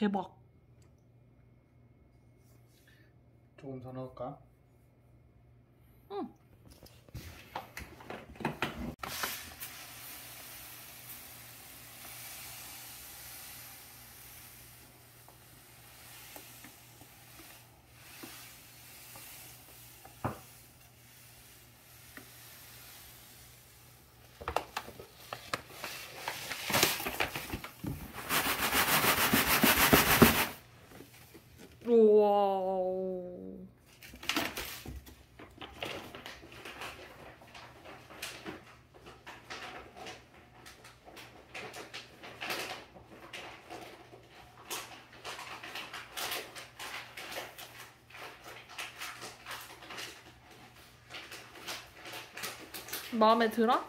대박. 조금 더 넣을까? 마음에 들어?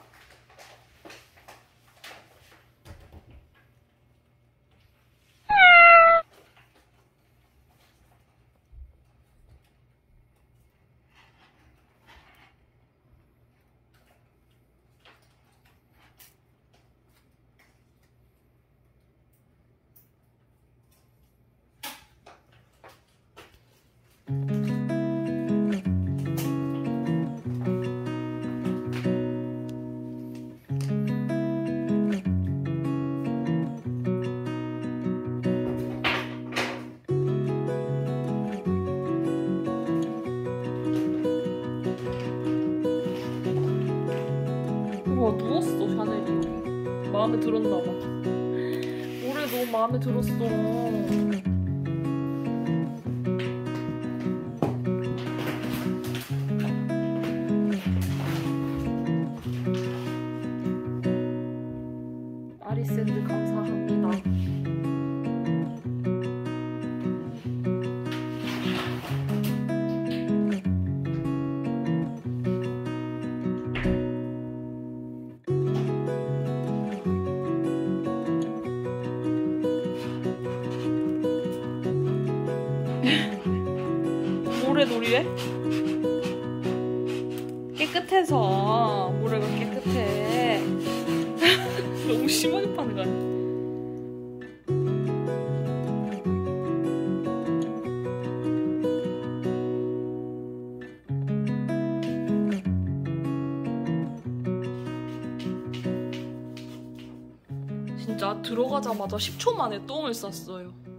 마음에 들었나 봐. 올해 너무 마음에 들었어. 아리샌드 감사합니다 모래놀이래? 깨끗해서 모래가 깨끗해 너무 심하게 파는 거 아니야? 진짜 들어가자마자 10초 만에 똥을 쌌어요